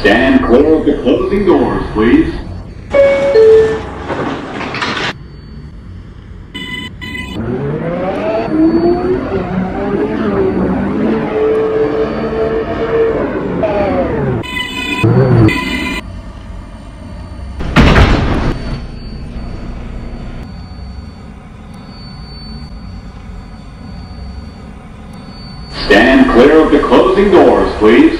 Stand clear of the closing doors, please. Stand clear of the closing doors, please.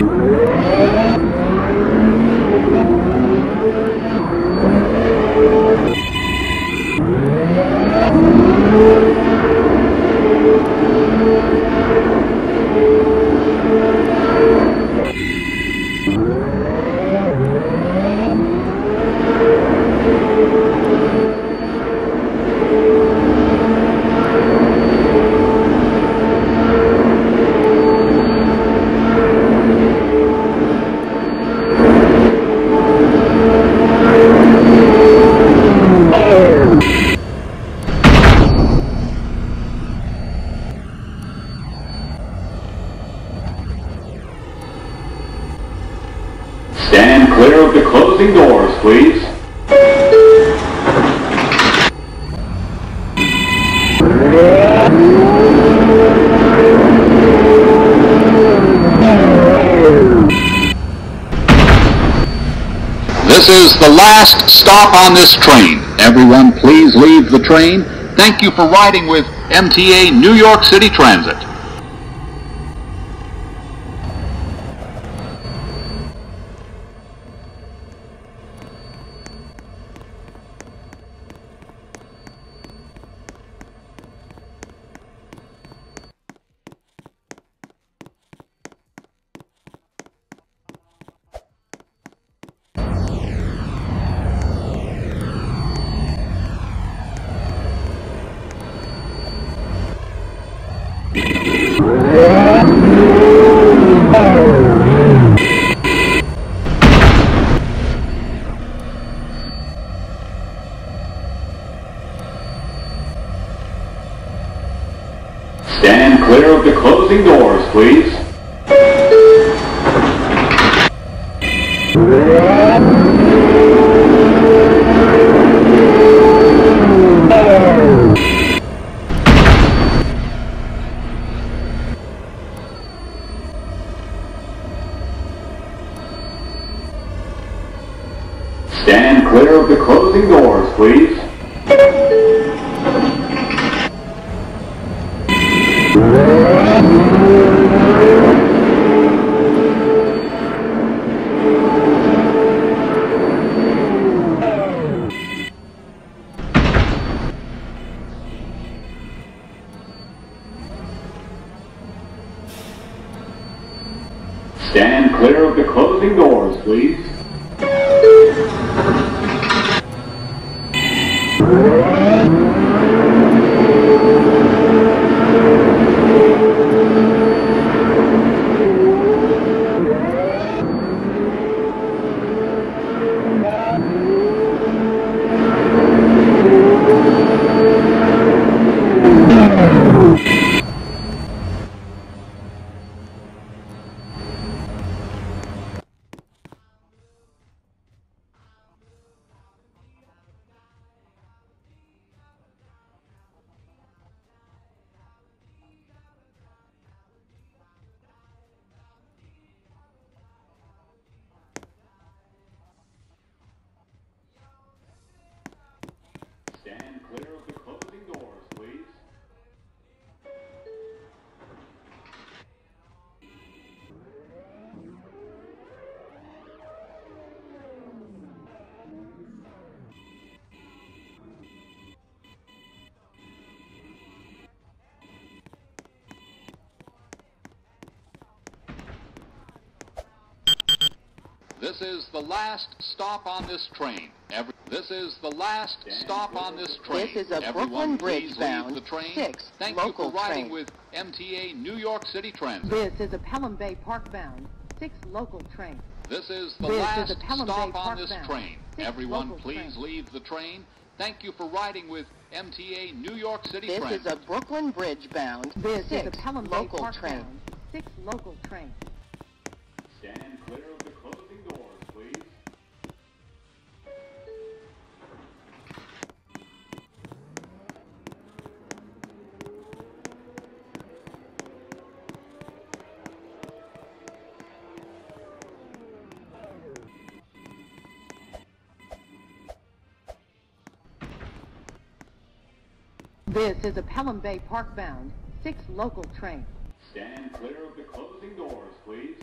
Stand clear of the closing doors, please. This is the last stop on this train. Everyone, please leave the train. Thank you for riding with MTA New York City Transit. Stand clear of the closing doors, please. Stand clear of the closing doors, please. Stand clear of the closing doors, please. Stand the closing doors, please. This is the last stop on this train. Every, this is the last stop on this train. This is a Everyone, Brooklyn Bridge please bound leave the train. six Thank local you for riding train. with MTA New York City Transit. This is a Pelham Bay Park bound, six local train. This is the This last a Pelham Bay stop on Park this bound. train. Six Everyone, please trains. leave the train. Thank you for riding with MTA New York City This Transit. This is a Brooklyn Bridge bound This six is a Pelham Bay Park train. bound, six local train. This is a Pelham Bay Park bound, six local train. Stand clear of the closing doors, please.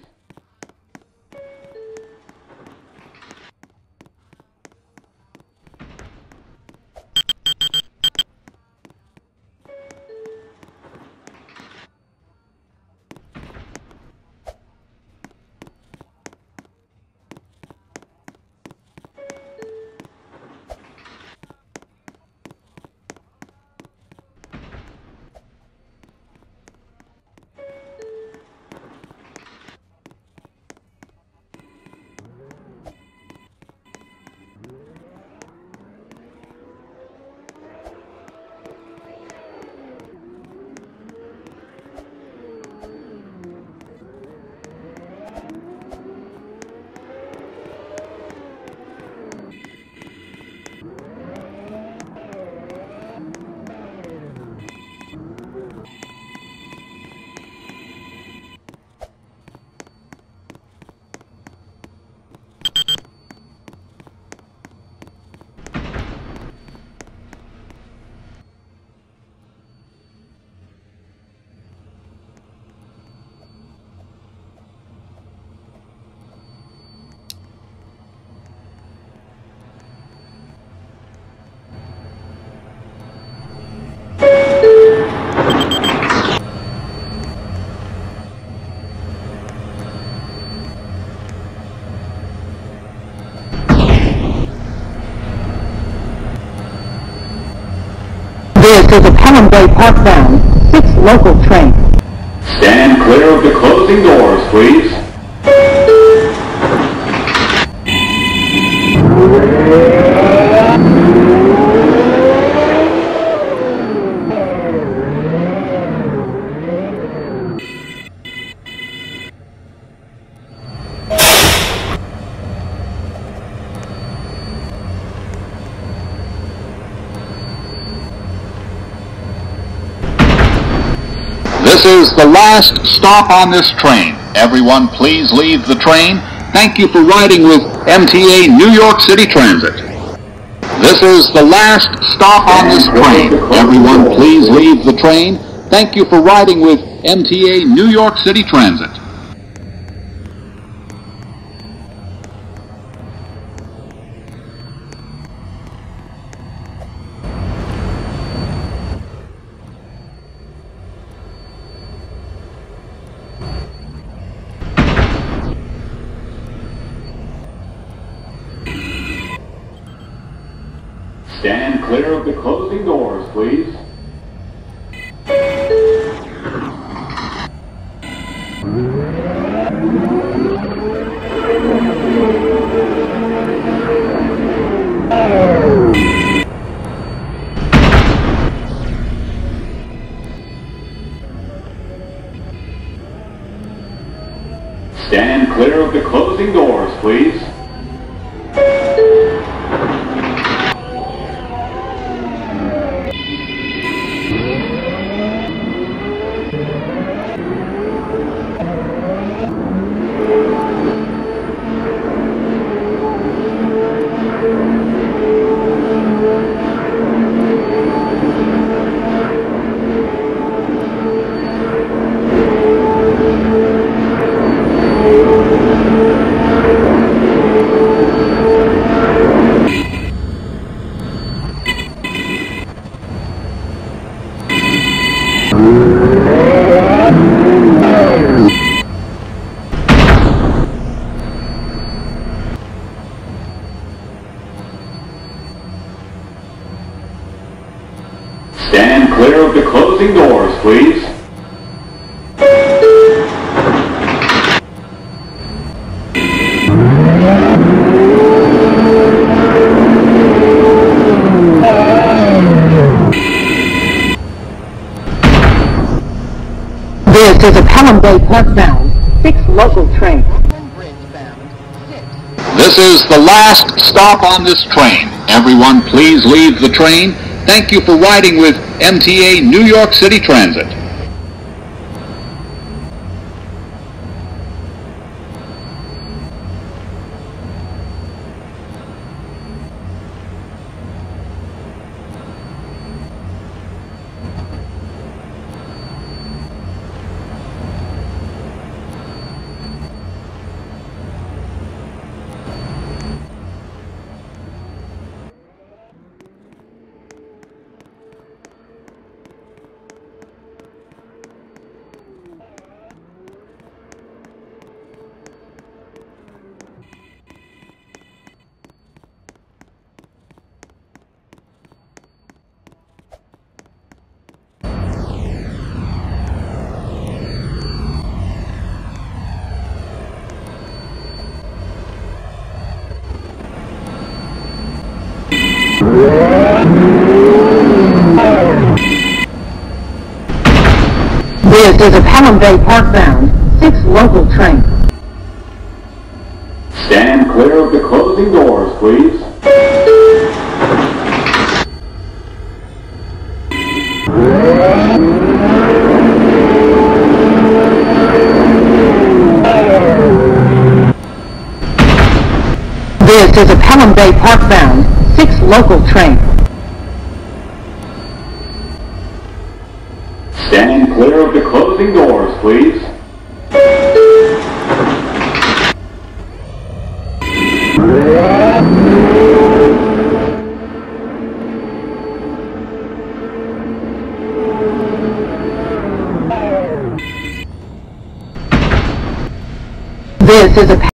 This is a Pelham Bay Park bound, six local train. Stand clear of the closing doors, please. This is the last stop on this train. Everyone, please leave the train. Thank you for riding with MTA New York City Transit. This is the last stop on this train. Everyone, please leave the train. Thank you for riding with MTA New York City Transit. Stand clear of the closing doors, please. Stand clear of the closing doors, please. Closing doors, please. This is a Pelham Bay Park bound, six local trains. Brooklyn Bridge bound, six. This is the last stop on this train. Everyone, please leave the train. Thank you for riding with MTA New York City Transit. This is a Pelham Bay Parkbound, six local train. Stand clear of the closing doors, please. This is a Pelham Bay Park bound, six local train. Stand clear of the closing doors, please. This is a